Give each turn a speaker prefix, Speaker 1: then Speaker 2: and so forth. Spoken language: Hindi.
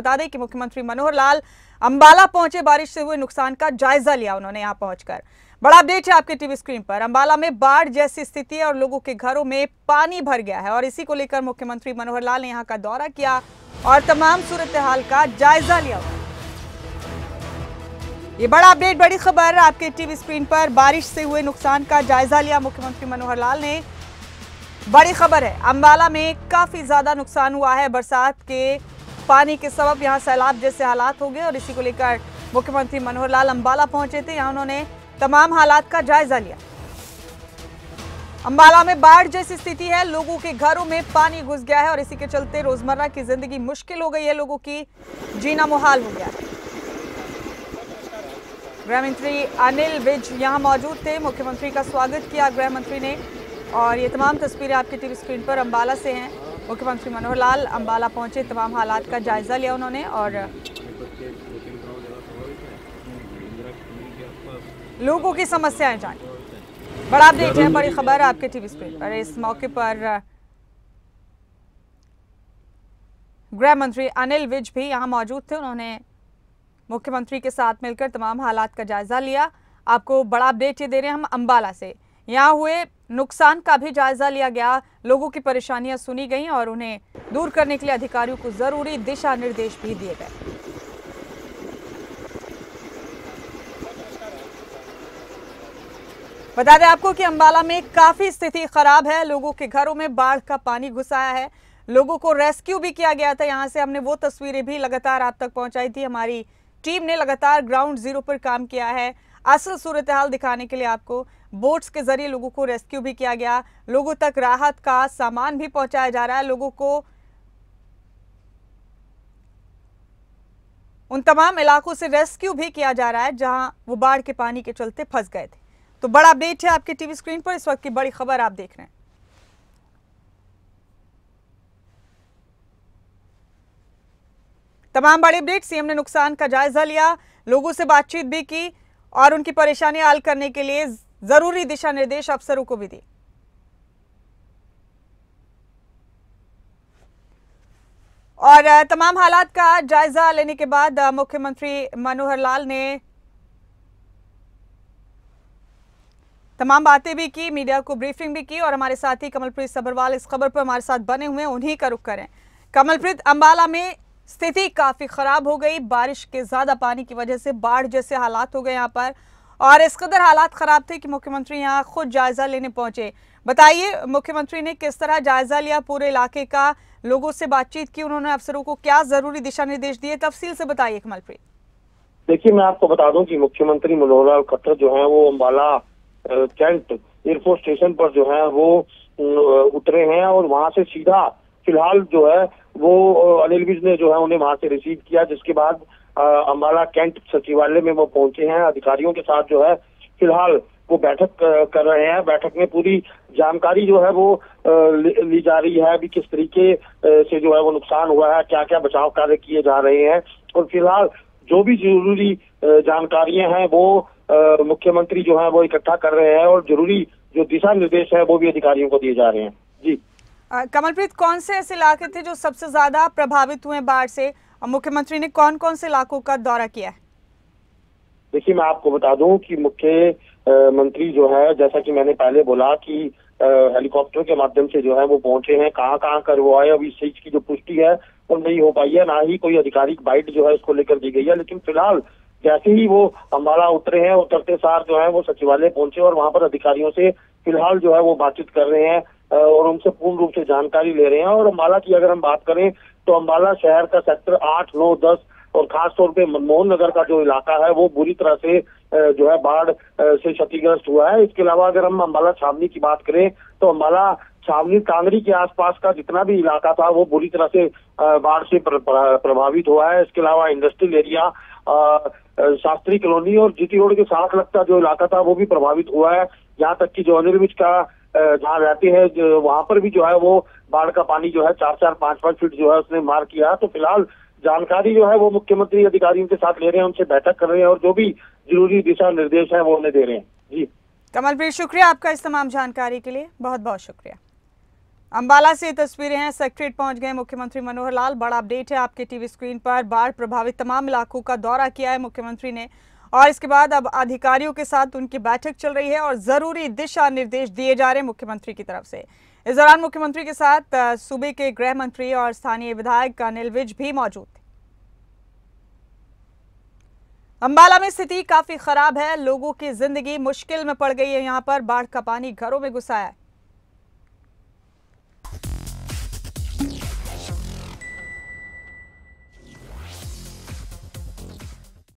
Speaker 1: बता दें कि मुख्यमंत्री मनोहर लाल अंबाला पहुँचे, बारिश से हुए नुकसान का जायजा लिया उन्होंने यहाँ पहुंचकर। बड़ा अपडेट है आपके टीवी स्क्रीन पर। अंबाला में बाढ़ जैसी स्थिति है और लोगों के घरों में पानी भर गया है और इसी को लेकर मुख्यमंत्री मनोहर लाल ने यहाँ का दौरा किया और तमाम सूरत हाल का जायजा लिया ये बड़ा अपडेट, बड़ी खबर आपके टीवी स्क्रीन पर। बारिश से हुए नुकसान का जायजा लिया मुख्यमंत्री मनोहर लाल ने। बड़ी खबर है, अंबाला में काफ़ी ज़्यादा नुकसान हुआ है, बरसात के पानी के सबब यहाँ सैलाब जैसे हालात हो गए और इसी को लेकर मुख्यमंत्री मनोहर लाल अम्बाला पहुँचे थे। यहाँ उन्होंने तमाम हालात का जायजा लिया। अम्बाला में बाढ़ जैसी स्थिति है। लोगों के घरों में पानी घुस गया है और इसी के चलते रोज़मर्रा की ज़िंदगी मुश्किल हो गई है। लोगों की जीना मुहाल हो गया है। गृह मंत्री अनिल विज यहाँ मौजूद थे। मुख्यमंत्री का स्वागत किया गृह मंत्री ने। और ये तमाम तस्वीरें आपकी टीवी स्क्रीन पर अम्बाला से हैं। मुख्यमंत्री मनोहर लाल अम्बाला पहुँचे, तमाम हालात का जायजा लिया उन्होंने और लोगों की समस्याएँ जानी। बड़ा अपडेट है, बड़ी खबर आपके टीवी स्क्रीन पर इस मौके पर गृह मंत्री अनिल विज भी यहाँ मौजूद थे। उन्होंने मुख्यमंत्री के साथ मिलकर तमाम हालात का जायजा लिया। आपको बड़ा अपडेट ये दे रहे हैं हम अंबाला से। यहाँ हुए नुकसान का भी जायजा लिया गया। लोगों की परेशानियाँ सुनी गई और उन्हें दूर करने के लिए अधिकारियों को ज़रूरी दिशा निर्देश भी दिए गए। बता दें आपको कि अंबाला में काफ़ी स्थिति खराब है। लोगों के घरों में बाढ़ का पानी घुसाया है। लोगों को रेस्क्यू भी किया गया था यहाँ से। हमने वो तस्वीरें भी लगातार आप तक पहुंचाई थी। हमारी टीम ने लगातार ग्राउंड ज़ीरो पर काम किया है। असल सूरत हाल दिखाने के लिए आपको बोट्स के ज़रिए लोगों को रेस्क्यू भी किया गया। लोगों तक राहत का सामान भी पहुँचाया जा रहा है। लोगों को उन तमाम इलाकों से रेस्क्यू भी किया जा रहा है, जहाँ वो बाढ़ के पानी के चलते फंस गए थे। तो बड़ा अपडेट है आपके टीवी स्क्रीन पर। इस वक्त की बड़ी खबर आप देख रहे हैं। तमाम बड़ी अपडेट, सीएम ने नुकसान का जायजा लिया। लोगों से बातचीत भी की और उनकी परेशानी हल करने के लिए ज़रूरी दिशा निर्देश अफसरों को भी दिए। और तमाम हालात का जायजा लेने के बाद मुख्यमंत्री मनोहर लाल ने तमाम बातें भी की, मीडिया को ब्रीफिंग भी की और हमारे साथी कमलप्रीत सबरवाल इस खबर पर हमारे साथ बने हुए हैं, उन्हीं का रुख करें। कमलप्रीत, अंबाला में स्थिति काफ़ी खराब हो गई, बारिश के ज़्यादा पानी की वजह से बाढ़ जैसे हालात हो गए यहाँ पर। और इस कदर हालात खराब थे कि मुख्यमंत्री यहाँ खुद जायजा लेने पहुँचे। बताइए, मुख्यमंत्री ने किस तरह जायजा लिया पूरे इलाके का? लोगों से बातचीत की, उन्होंने अफसरों को क्या ज़रूरी दिशा निर्देश दिए? तफसील से बताइए कमलप्रीत।
Speaker 2: देखिए, मैं आपको बता दूँ कि मुख्यमंत्री मनोहर लाल खट्टर जो है, वो अम्बाला कैंट एयरफोर्स स्टेशन पर जो है, वो उतरे हैं और वहाँ से सीधा फ़िलहाल जो है, वो अनिल विज ने जो है उन्हें वहाँ से रिसीव किया, जिसके बाद अम्बाला कैंट सचिवालय में वो पहुँचे हैं। अधिकारियों के साथ जो है, फ़िलहाल वो बैठक कर रहे हैं। बैठक में पूरी जानकारी जो है वो ली जा रही है अभी किस तरीके से जो है वो नुकसान हुआ है क्या क्या बचाव कार्य किए जा रहे हैं। और फ़िलहाल जो भी ज़रूरी जानकारियाँ हैं, वो मुख्यमंत्री जो है वो इकट्ठा कर रहे हैं और ज़रूरी जो दिशा निर्देश है, वो भी अधिकारियों को दिए जा रहे हैं। जी।
Speaker 1: कमलप्रीत, कौन से ऐसे इलाके थे जो सबसे ज़्यादा प्रभावित हुए बाढ़ से? मुख्यमंत्री ने कौन कौन से इलाकों का दौरा किया है?
Speaker 2: देखिए, मैं आपको बता दूँ कि मुख्य मंत्री जो है, जैसा कि मैंने पहले बोला कि हेलीकॉप्टर के माध्यम से जो है वो पहुँचे हैं कहाँ कहाँ कर वो आए अभी इस चीज़ की जो पुष्टि है, वो नहीं हो पाई है, ना ही कोई आधिकारिक बाइट जो है इसको लेकर दी गई है, लेकिन फ़िलहाल जैसे ही वो अम्बाला उतरे हैं उतरते सार जो है वो सचिवालय पहुँचे और वहाँ पर अधिकारियों से फ़िलहाल जो है वो बातचीत कर रहे हैं। और उनसे पूर्ण रूप से जानकारी ले रहे हैं। और अम्बाला की अगर हम बात करें तो अम्बाला शहर का सेक्टर आठ, नौ, दस और खास तौर पे मनमोहन नगर का जो इलाका है, वो बुरी तरह से जो है बाढ़ से क्षतिग्रस्त हुआ है। इसके अलावा अगर हम अम्बाला छावनी की बात करें तो अम्बाला छावनी कांगड़ी के आसपास का जितना भी इलाका था, वो बुरी तरह से बाढ़ से प्रभावित हुआ है। इसके अलावा इंडस्ट्रियल एरिया शास्त्री कॉलोनी और जीटी रोड के साथ लगता जो इलाका था, वो भी प्रभावित हुआ है। यहाँ तक कि जो अनिल का जहाँ रहते हैं वहाँ पर भी जो है वो बाढ़ का पानी जो है चार चार पाँच पाँच फीट जो है उसने मार किया। तो फ़िलहाल जानकारी जो है वो मुख्यमंत्री अधिकारियों के साथ ले रहे हैं, उनसे बैठक कर रहे हैं और जो भी ज़रूरी दिशा निर्देश है वो उन्हें दे रहे हैं। जी।
Speaker 1: कमलप्रीत, शुक्रिया आपका इस तमाम जानकारी के लिए। बहुत बहुत शुक्रिया। अंबाला से तस्वीरें हैं। सेक्रेटरीट पहुँच गए मुख्यमंत्री मनोहर लाल। बड़ा अपडेट है आपके टीवी स्क्रीन पर। बाढ़ प्रभावित तमाम इलाकों का दौरा किया है मुख्यमंत्री ने। और इसके बाद अब अधिकारियों के साथ उनकी बैठक चल रही है और ज़रूरी दिशा निर्देश दिए जा रहे हैं मुख्यमंत्री की तरफ़ से। इस दौरान मुख्यमंत्री के साथ सूबे के गृह मंत्री और स्थानीय विधायक अनिल विज भी मौजूद थे। अंबाला में स्थिति काफ़ी खराब है। लोगों की ज़िंदगी मुश्किल में पड़ गई है। यहाँ पर बाढ़ का पानी घरों में घुसा है।